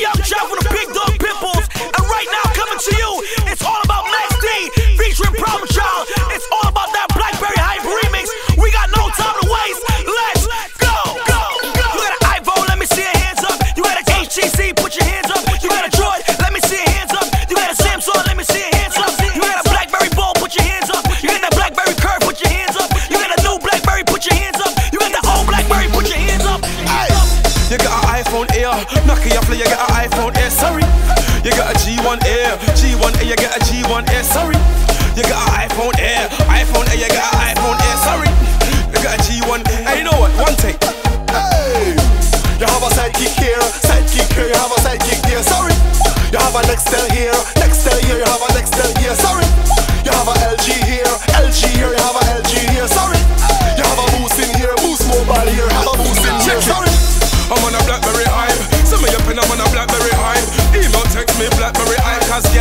young child from the Big Dog Pitbulls. And right now, coming to you, iPhone Air, Nokia Flyer, you got an iPhone Air, sorry. You got a G1 Air, G1 Air, you got a G1 Air, sorry. You got an iPhone Air, iPhone Air, you got an iPhone Air, sorry. You got a G1, and you know what, one thing. Hey, you have a sidekick here, sidekick here, you have a sidekick there. Sorry, you have a here, Nextel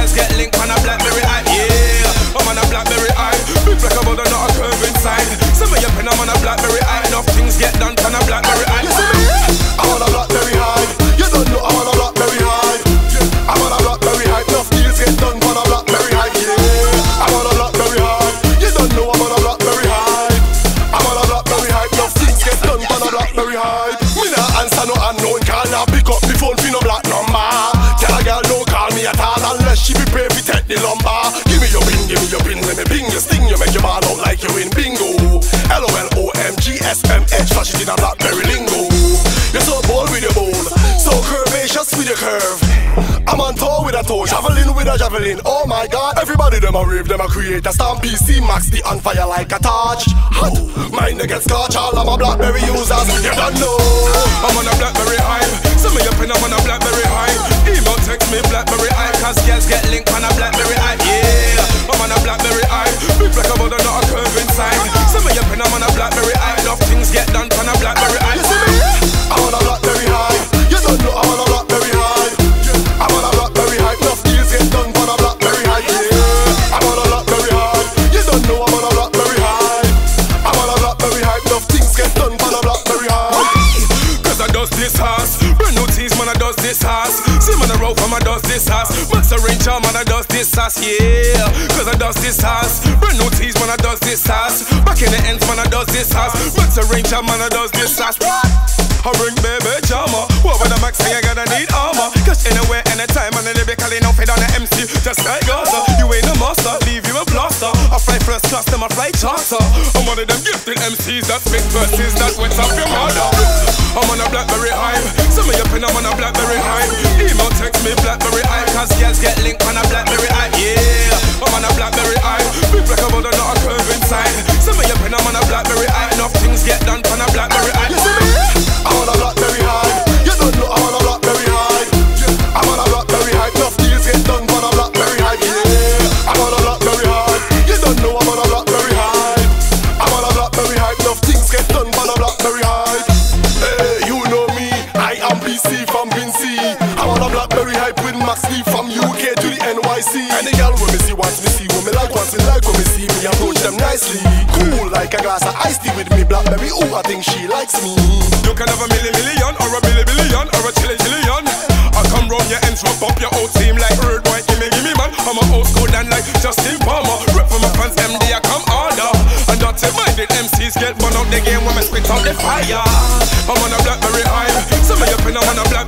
girls get linked on a Blackberry hype. Yeah, I'm on a Blackberry hype. Big black about not a curve inside. Some of your pin, I'm on a Blackberry hype. Enough things get done on a Blackberry hype. You see me? I'm on a Blackberry hype. You don't know I'm on a Blackberry hype. I'm on a Blackberry hype. Enough deals get done on a Blackberry hype. Yeah, I'm on a Blackberry hype. You don't know I'm on a Blackberry hype. I'm on a Blackberry hype. Enough things get done on a Blackberry hype. Me nah answer no unknown call. Nah pick up the phone for no black number. Tell a girl don't call me at all unless she be brave take the lumber. Give me your pin, give me your pin, let me ping your sting you, make your ball out like you in bingo. L O L O M G S M H, flash it in a Blackberry lingo. You're so bold with your bowl, so curvaceous with your curve. I'm on tour with a toe, javelin with a javelin. Oh my god, everybody them a rave, them a create a stamp PC Max, the on fire like a torch. Hot, mine they get scotch, all of my Blackberry users, you don't know. I'm on a Blackberry hype. Some of your pin, I'm on a Blackberry hype. Email, text me Blackberry. Cause girls get linked on a Blackberry hype. Yeah, I'm on a Blackberry hype. Big black about not a curve inside. Some of your pin, I'm on a Blackberry hype. Enough things get done on a Blackberry hype. You see me? I'm on a Blackberry hype. You don't know I'm on a Blackberry hype. I'm on a Blackberry hype. Enough deals get done on a Blackberry hype. Yeah, I'm on a Blackberry hype. You don't know I'm on a Blackberry hype. I'm on a Blackberry hype. Enough things get done on a Blackberry hype. Cause I does this house. Brand new tees, man, I does this house. See, man, I roll for my does this house. Max Ranger, man, I does this house, yeah. Cause I does this house. Brand new tees, man, I does this house. Back in the ends, man, I does this house. Max Ranger, man, I does this house. What? I bring baby drama. Over the max, I gotta need armor. Cause anywhere, anytime, and they be calling out on the MC. Just like Gaza. You ain't a master, leave you a blaster. I fly first class, them I fly charter. I'm one of them gifted MCs that spit verses that went off your mother. Black about not a curve inside. Some of your pin, I'm on a Blackberry hype. Enough things get done on a Blackberry hype. You see me? I'm on a Blackberry hype. You don't know I'm on a Blackberry hype. I'm on a Blackberry hype. Enough deals get done on a Blackberry hype. Yeah, I'm on a Blackberry hype. You don't know I'm on a Blackberry hype. I'm on a Blackberry hype. Enough things get done on a Blackberry hype. Hey, you know me. I am PC from Vincy. I'm on a Blackberry hype with Max D from UK to the NYC. And the girl when me see wants me see, glass of iced tea with me Blackberry, ooh, I think she likes me. You can have a million or a billion or a chili chillion. I come round your ends, rub up your old team like Rude Boy, gimme gimme man. I'm a old school dan like Justin Palmer. Rip for my fans, MD, I come harder. And not to mind it, MCs get one out the game when I spit out the fire. I'm on a Blackberry high Some of you pin, I'm on a Blackberry